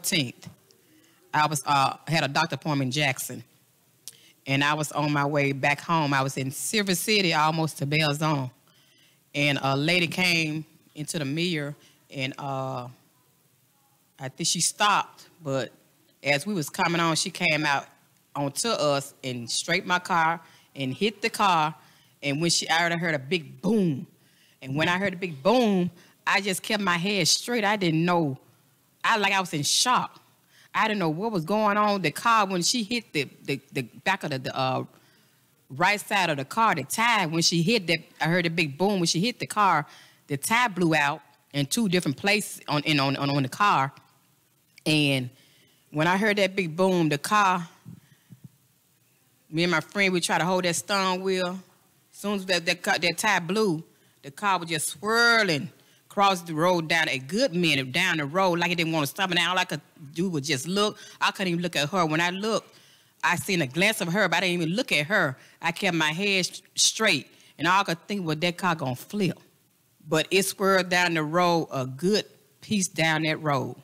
14th, I was uh, had a doctor appointment in Jackson, and I was on my way back home. I was in Silver City, almost to Belzoni, and a lady came into the mirror, and uh, I think she stopped, but as we was coming on, she came out onto us and straight my car and hit the car. And when she, I heard, I heard a big boom. And when I heard a big boom, I just kept my head straight. I didn't know I like I was in shock. I didn't know what was going on. The car when she hit the the, the back of the, the uh, right side of the car, the tire when she hit that, I heard a big boom when she hit the car. The tire blew out in two different places on in on, on on the car, and when I heard that big boom, the car. Me and my friend, we tried to hold that steering wheel. As soon as that, that, that tire blew, the car was just swirling crossed the road down a good minute down the road like it didn't want to stop. And all I could do was just look. I couldn't even look at her. When I looked, I seen a glance of her, but I didn't even look at her. I kept my head straight, and all I could think was that car gonna flip. But it swerved down the road a good piece down that road,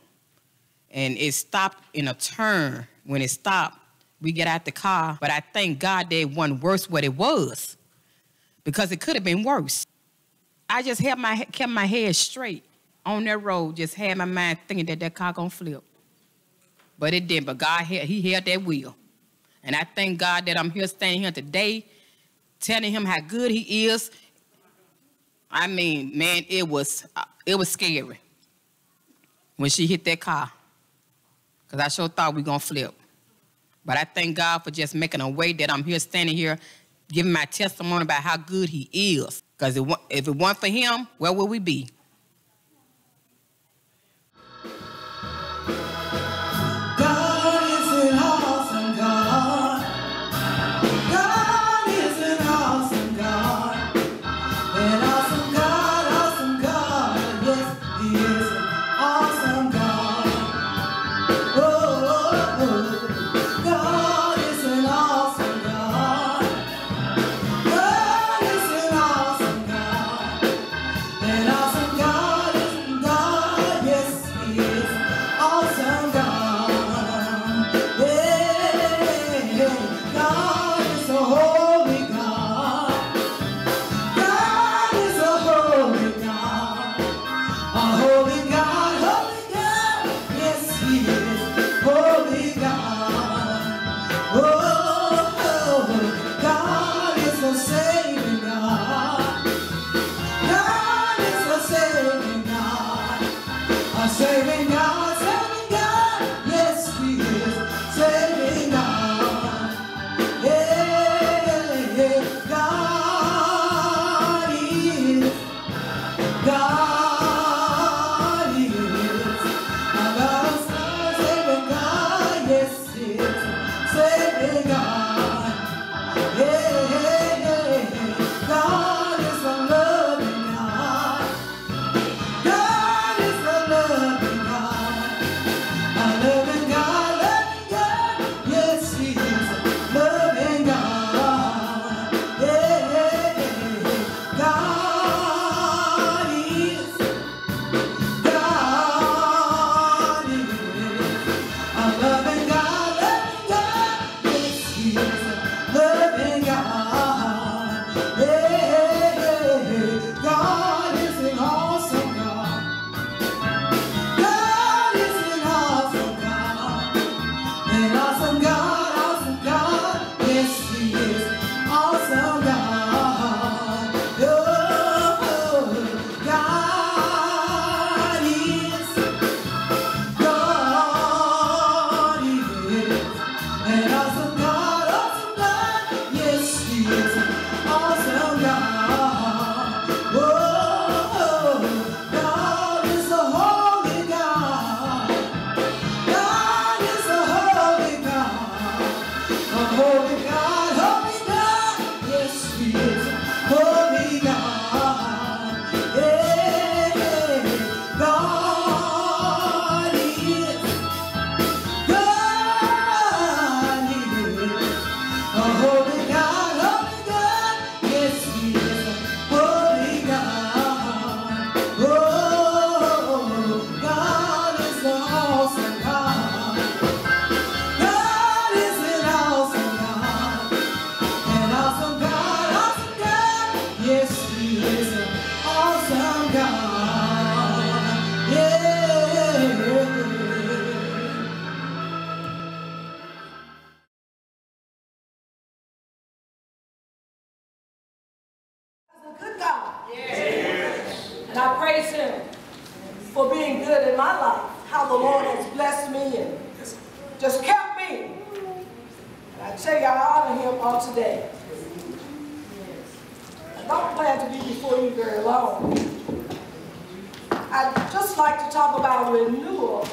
and it stopped in a turn. When it stopped, we get out the car, but I thank God that it wasn't worse what it was, because it could have been worse. I just held my, kept my head straight on that road, just had my mind thinking that that car gonna flip. But it didn't, but God, held, he held that wheel. And I thank God that I'm here standing here today, telling him how good he is. I mean, man, it was, uh, it was scary when she hit that car. Because I sure thought we gonna flip. But I thank God for just making a way that I'm here standing here giving my testimony about how good he is. Because if it weren't for him, where would we be? saving God. been good in my life, how the Lord has blessed me and just kept me. And I tell you, I honor him all today. I don't plan to be before you very long. I'd just like to talk about renewal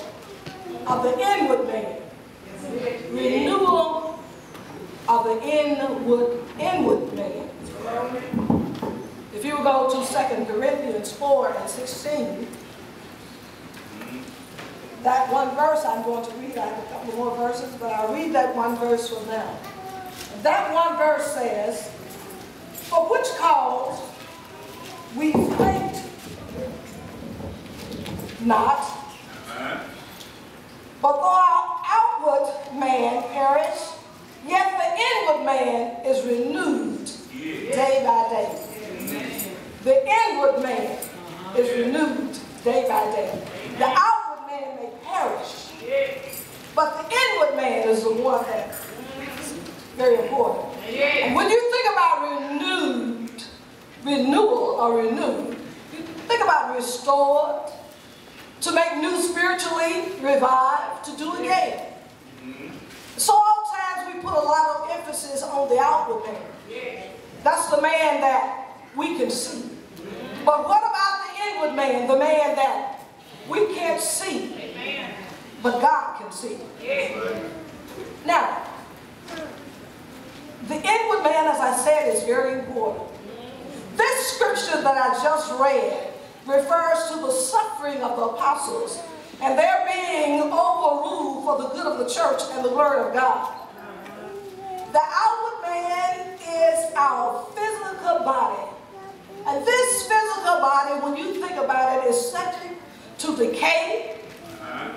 of the inward man. Renewal of the inward, inward man. If you go to 2 Corinthians 4 and 16, that one verse I'm going to read. I have a couple more verses, but I'll read that one verse for now. That one verse says, For which cause we faint not, but though our outward man perish, yet the inward man is renewed day by day. The inward man is renewed day by day. The outward perish. But the inward man is the one that is very important. And when you think about renewed, renewal or renewed, think about restored, to make new spiritually, revived, to do again. So oftentimes we put a lot of emphasis on the outward man. That's the man that we can see. But what about the inward man, the man that we can't see? but God can see. Yeah. Now, the inward man, as I said, is very important. This scripture that I just read refers to the suffering of the apostles and their being overruled for the good of the church and the word of God. The outward man is our physical body. And this physical body, when you think about it, is subject to decay,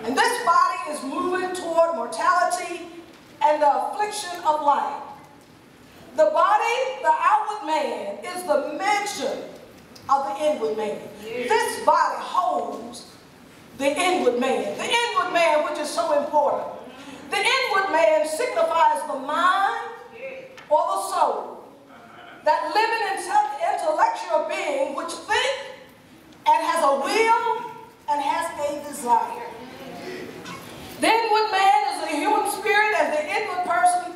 and this body is moving toward mortality and the affliction of life. The body, the outward man, is the mansion of the inward man. This body holds the inward man. The inward man, which is so important. The inward man signifies the mind or the soul. That living intellectual being which thinks and has a will and has a desire. Then what man is a human spirit as the inward person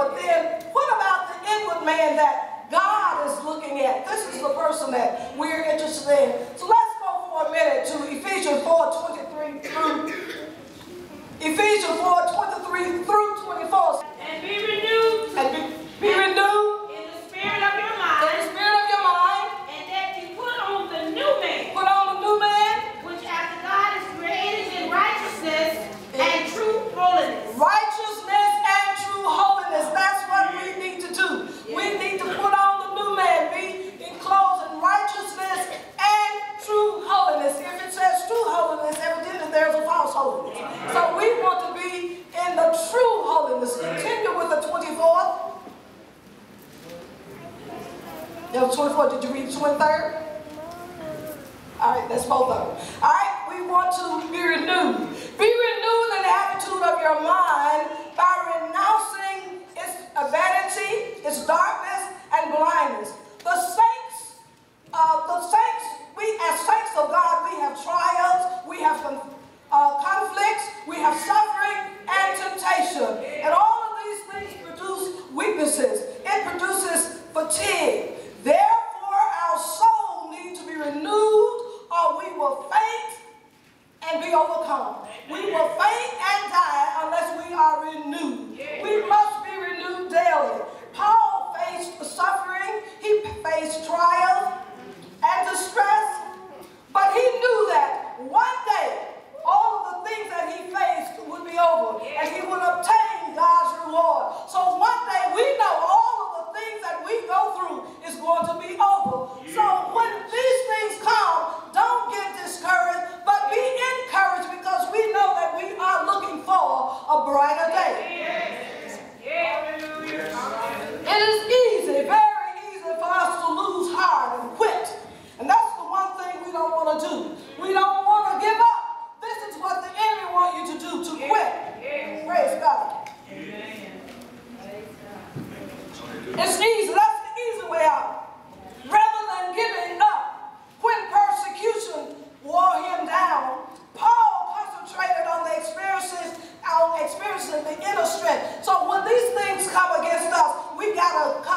But then, what about the inward man that God is looking at? This is the person that we're interested in. So let's go for a minute to Ephesians 4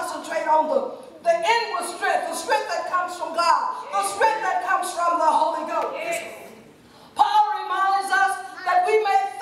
concentrate on the the inward strength, the strength that comes from God, the strength that comes from the Holy Ghost. Paul reminds us that we may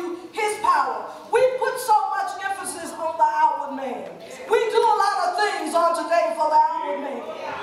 you his power. We put so much emphasis on the outward man. We do a lot of things on today for the outward man.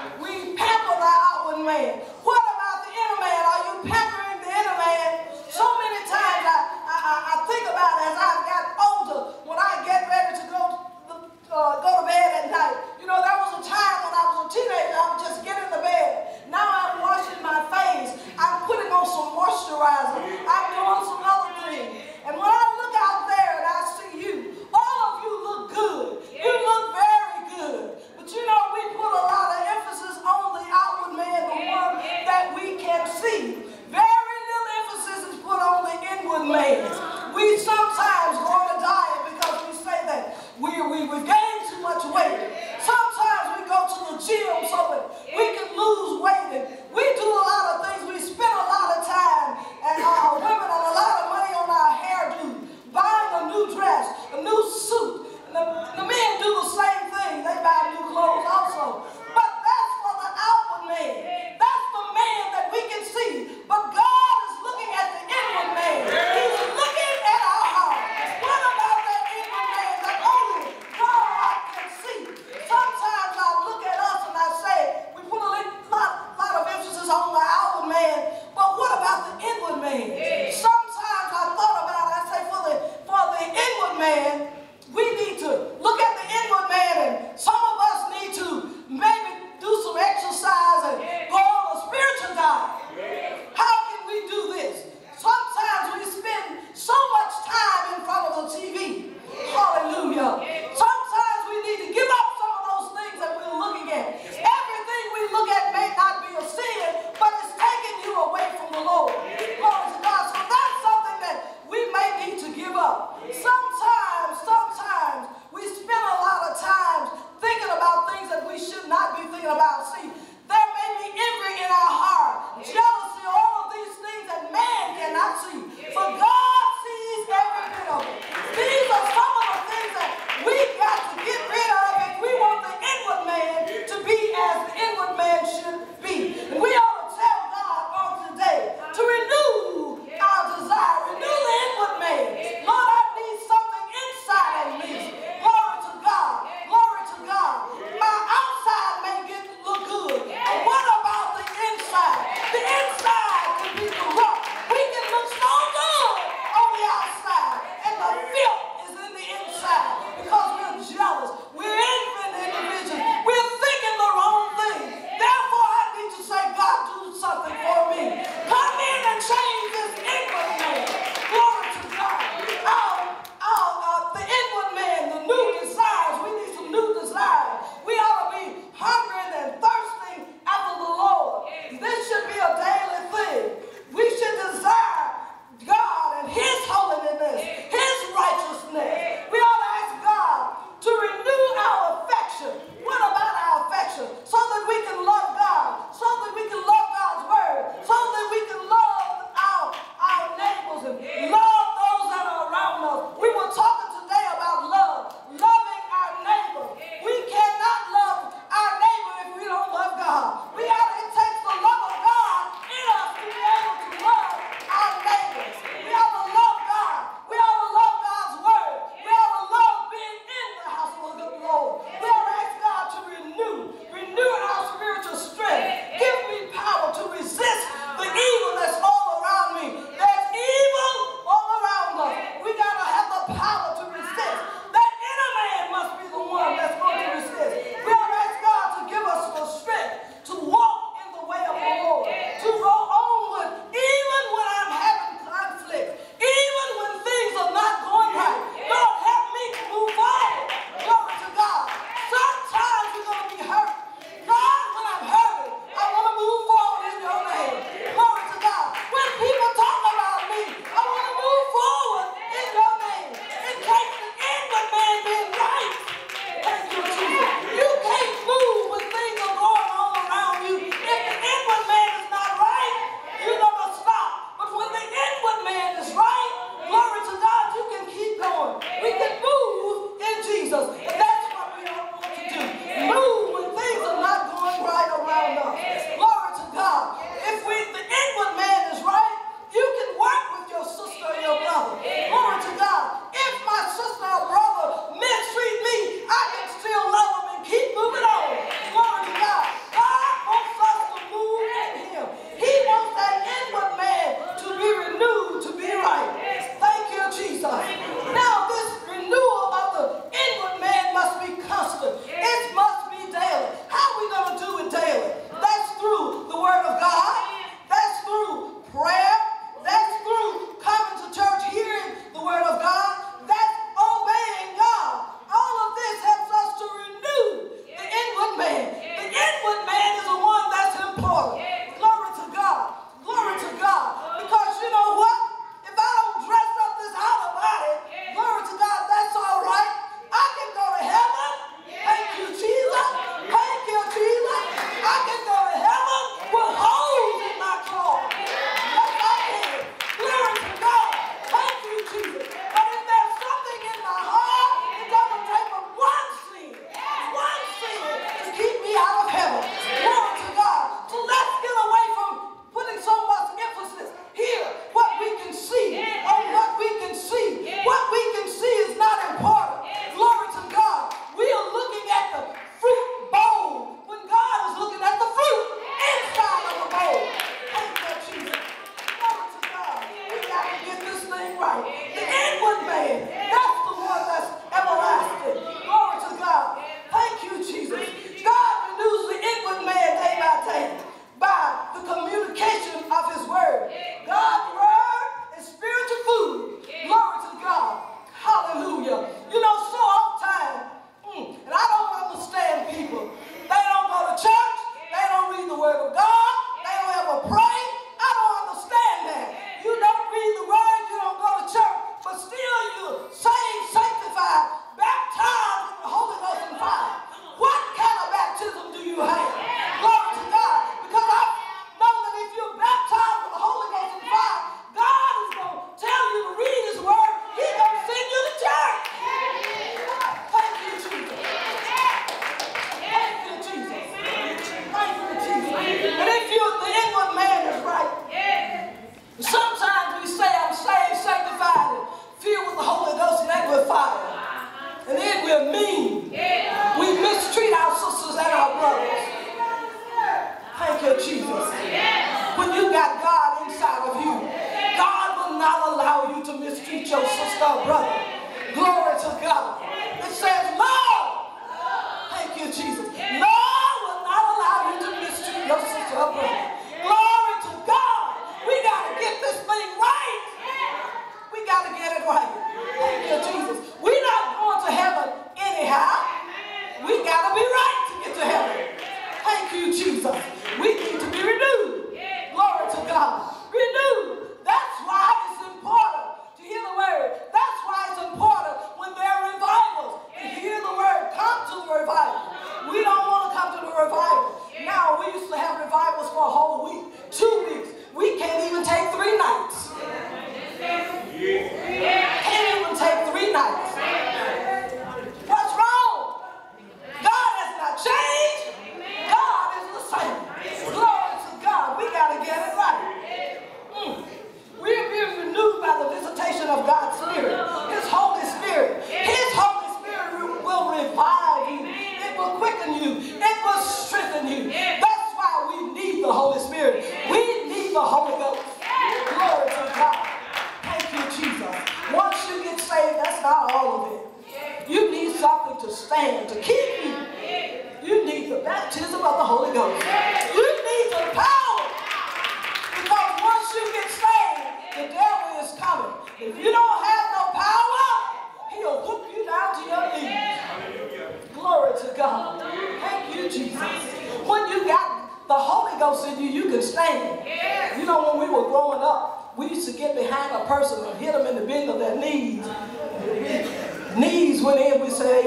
yeah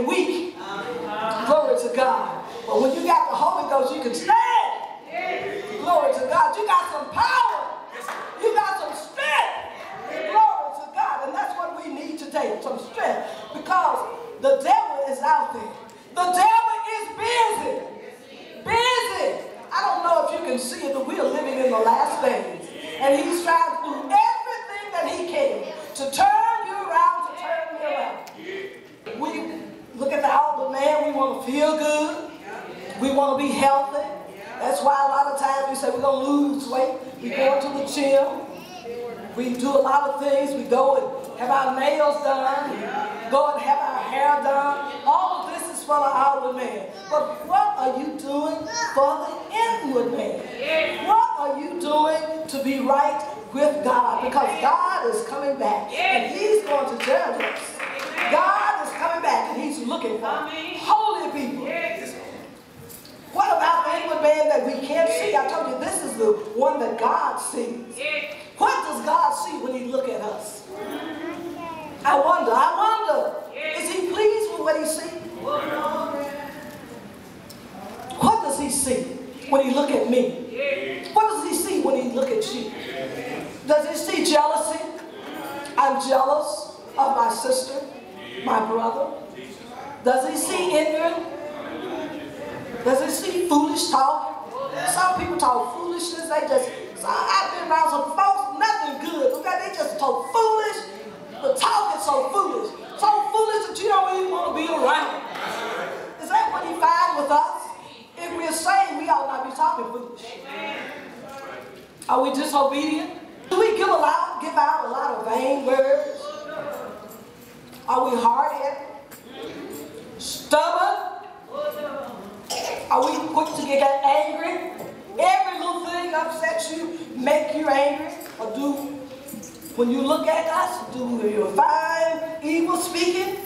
we say they weak. Glory to God. But when you got the Holy Ghost, you can stand. Glory to God. You got some power. You got some strength. Glory to God. And that's what we need today, some strength. Because the devil is out there. The devil is busy. Busy. I don't know if you can see it, but we are living in the last days. And he's trying to do everything that he can to turn you around, to turn me around. We look at the outward man, we want to feel good. We want to be healthy. That's why a lot of times we say we're going to lose weight. We go to the gym. We do a lot of things. We go and have our nails done. Go and have our hair done. All of this is for the outward man. But what are you doing for inward man? What are you doing to be right with God? Because God is coming back and He's going to judge us. God is coming back and He's looking for holy people. What about the inward man that we can't see? I told you this is the one that God sees. What does God see when He look at us? I wonder, I wonder, is He pleased with what He sees? What does He see when He look at me? What does He see when He look at you? Does He see jealousy? I'm jealous of my sister, my brother. Does He see envy? Does He see foolish talk? Some people talk foolishness. They just, so I've been around some folks, nothing good. Okay, they just talk foolish. The talk is so foolish. So foolish that you don't even want to be around. Is that what He finds with us? If we're saved, we ought not be talking foolish. Are we disobedient? Do we give a lot, give out a lot of vain words? Are we hard-headed? Stubborn? Are we quick to get angry? Every little thing upsets you, make you angry, or do when you look at us, do you find evil speaking?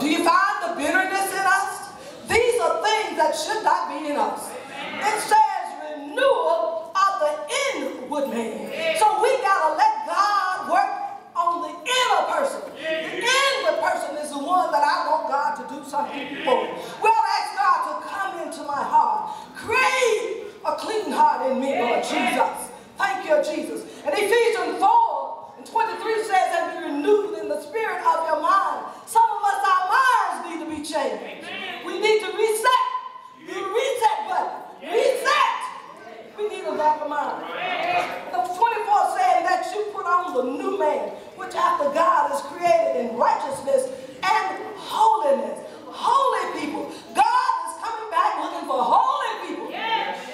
Do you find the bitterness in us? These are things that should not be in us. It says renewal of the inward man. So we gotta let God work on the inner person. The inward person is the one that I want God to do something for. Well, ask God to come into my heart. Create a clean heart in me, Lord Jesus. Thank you, Jesus. And Ephesians 4 and 23 says, and be renewed in the spirit of your mind. Some of us, our minds need to be changed. We need to reset. back of mine. The 24 saying that you put on the new man, which after God is created in righteousness and holiness. Holy people. God is coming back looking for holy people.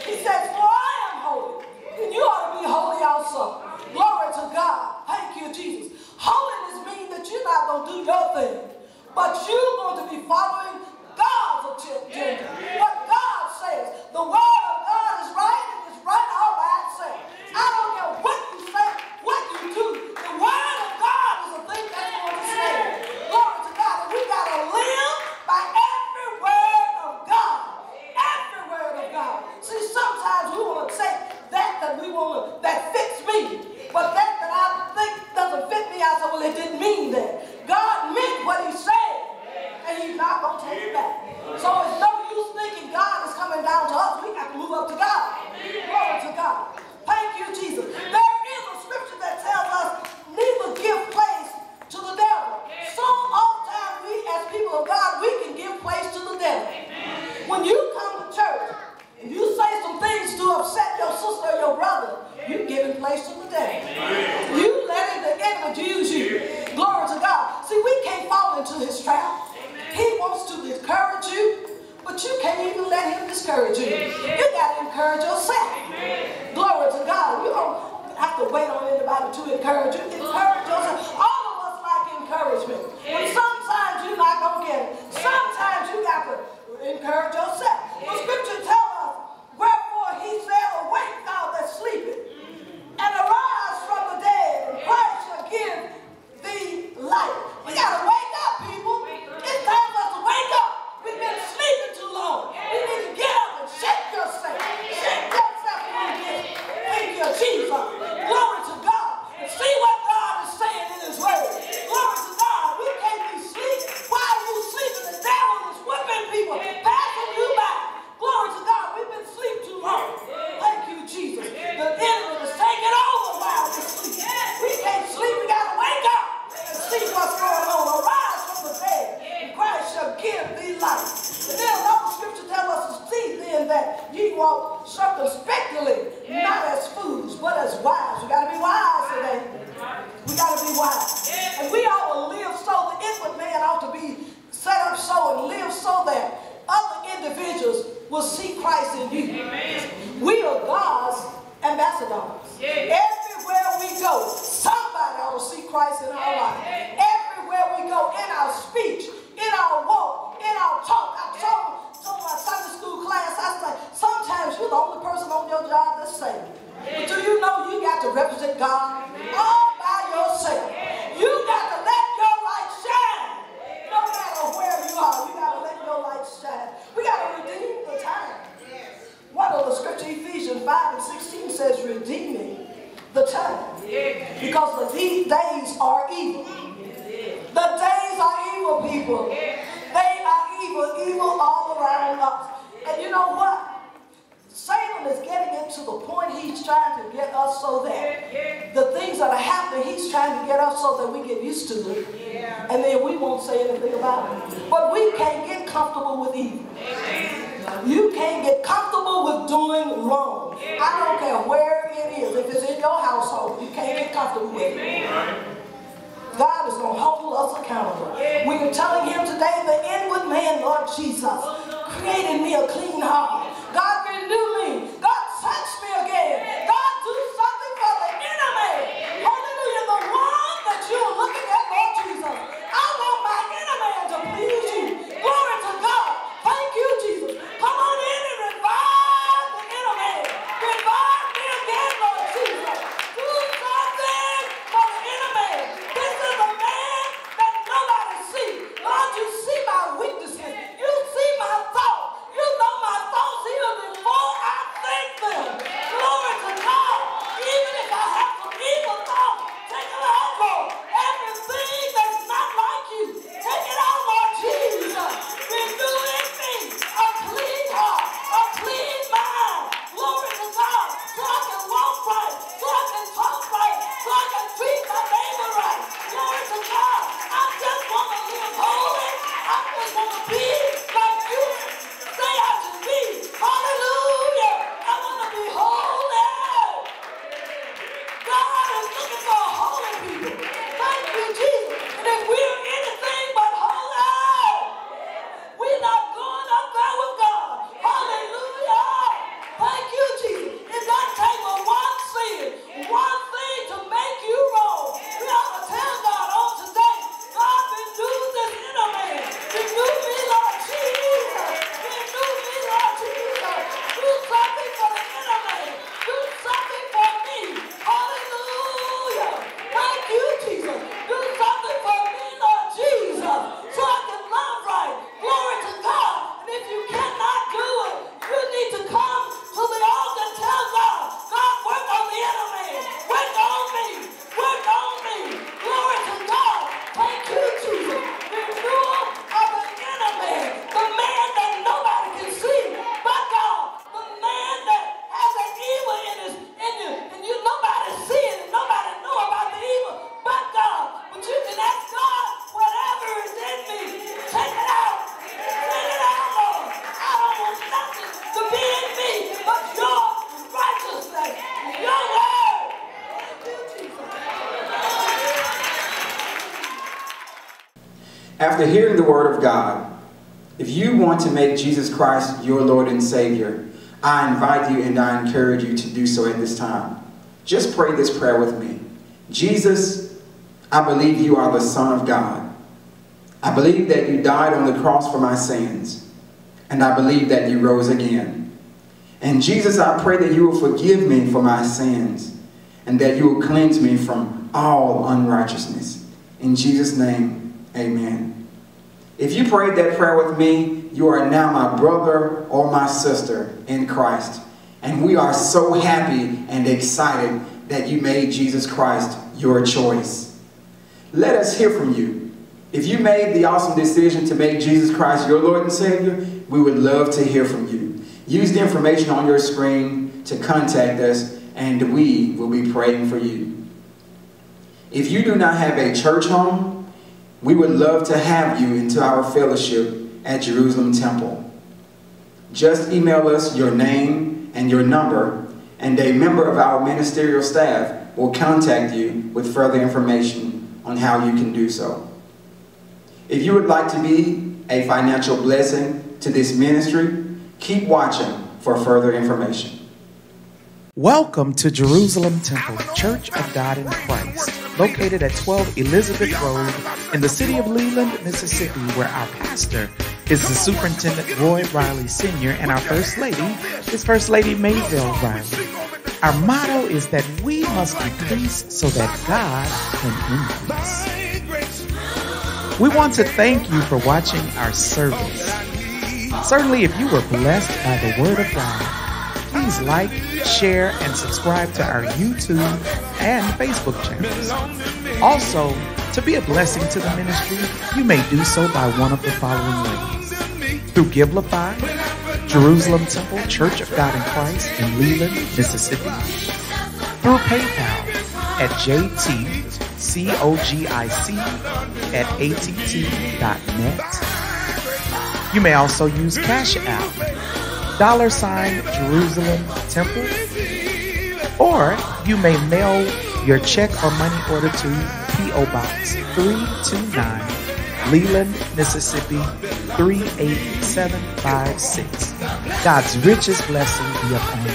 He says, for I am holy. And you ought to be holy also. Glory to God. Thank you, Jesus. Holiness means that you're not going to do your thing, but you're going to be following God's agenda. What God says. The word of God is right and it's right all by itself. I don't care what you say, what you do. Because the days are evil. The days are evil, people. They are evil, evil all around us. And you know what? Satan is getting it to the point he's trying to get us so that the things that are happening, he's trying to get us so that we get used to it. And then we won't say anything about it. But we can't get comfortable with evil. You can't get comfortable with doing wrong. I don't care where is in your household, you can't handcuff comfortable with you. God is going to hold us accountable. We are telling him today, the inward man, Lord Jesus, created me a clean heart. After hearing the Word of God, if you want to make Jesus Christ your Lord and Savior, I invite you and I encourage you to do so at this time. Just pray this prayer with me. Jesus, I believe you are the Son of God. I believe that you died on the cross for my sins, and I believe that you rose again. And Jesus, I pray that you will forgive me for my sins, and that you will cleanse me from all unrighteousness. In Jesus' name, amen. If you prayed that prayer with me, you are now my brother or my sister in Christ. And we are so happy and excited that you made Jesus Christ your choice. Let us hear from you. If you made the awesome decision to make Jesus Christ your Lord and Savior, we would love to hear from you. Use the information on your screen to contact us, and we will be praying for you. If you do not have a church home, we would love to have you into our fellowship at Jerusalem Temple. Just email us your name and your number, and a member of our ministerial staff will contact you with further information on how you can do so. If you would like to be a financial blessing to this ministry, keep watching for further information. Welcome to Jerusalem Temple, Church of God in Christ, located at 12 Elizabeth Road in the city of Leland, Mississippi, where our pastor is the Superintendent Roy Riley Sr. and our First Lady is First Lady Mazell Riley. Our motto is that we must decrease so that God can increase. We want to thank you for watching our service. Certainly, if you were blessed by the Word of God, please like, share, and subscribe to our YouTube and Facebook channels. Also, to be a blessing to the ministry, you may do so by one of the following ways. Through Givelify, Jerusalem Temple Church of God in Christ in Leland, Mississippi. Through PayPal at JT C-O-G-I-C at att.net. You may also use Cash App, dollar sign Jerusalem Temple, or you may mail your check or money order to P.O. Box 329, Leland, Mississippi 38756. God's richest blessing be upon you.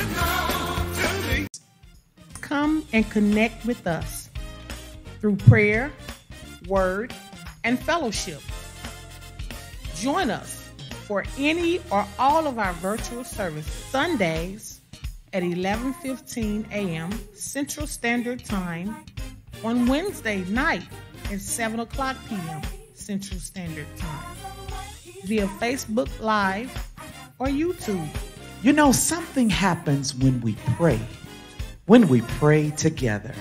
Come and connect with us through prayer, word, and fellowship. Join us for any or all of our virtual services Sundays at 11:15 a.m. Central Standard Time on Wednesday night at 7 o'clock p.m. Central Standard Time via Facebook Live or YouTube. You know, something happens when we pray, when we pray together.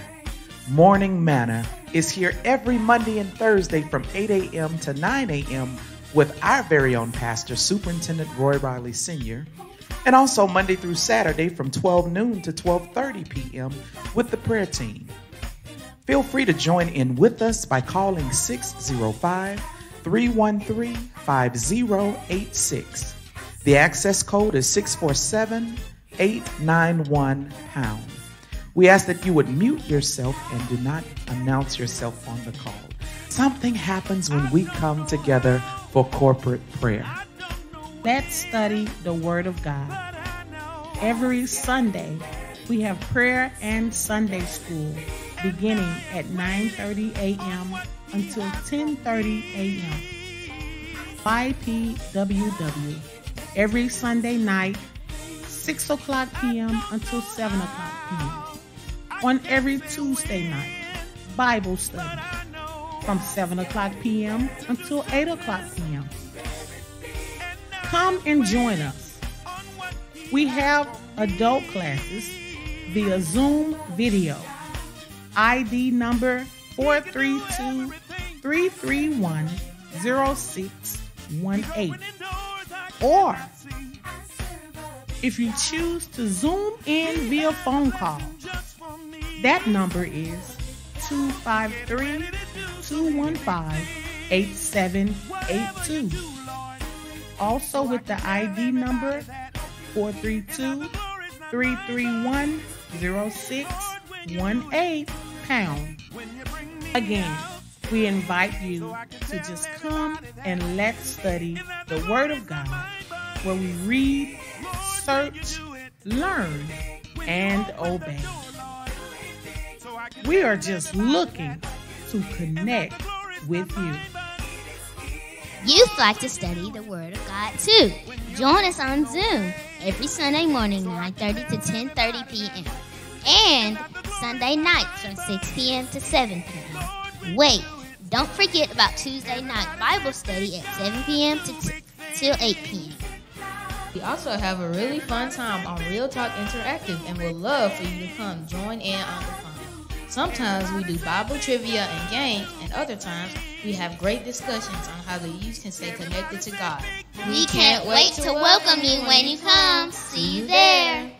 Morning Manna is here every Monday and Thursday from 8 a.m. to 9 a.m. with our very own pastor, Superintendent Roy Riley Sr., and also Monday through Saturday from 12 noon to 12:30 p.m. with the prayer team. Feel free to join in with us by calling 605 313 5086. The access code is 647 891 pound. We ask that you would mute yourself and do not announce yourself on the call. Something happens when we come together for corporate prayer. Let's study the Word of God. Every Sunday, we have prayer and Sunday school beginning at 9:30 a.m. until 10:30 a.m. YPWW every Sunday night, 6 o'clock p.m. until 7 o'clock p.m on every Tuesday night, Bible study from 7 o'clock p.m. until 8 o'clock p.m. Come and join us. We have adult classes via Zoom video. ID number 432 331 0618. Or if you choose to Zoom in via phone call, that number is 253 215 8782. Also with the ID number 432 331 0618 pound. Again, We invite you to just come and let's study the Word of God, where we read, search, learn, and obey. We are just looking to connect with you. You'd like to study the Word of God too. Join us on Zoom every Sunday morning, 9.30 to 10.30 p.m. And Sunday nights from 6 p.m. to 7 p.m. Wait, don't forget about Tuesday night Bible study at 7 p.m. to t- till 8 p.m. We also have a really fun time on Real Talk Interactive and would love for you to come join in on the fun. Sometimes we do Bible trivia and games, and other times we have great discussions on how the youth can stay connected to God. We can't wait to welcome you when you come. See you there.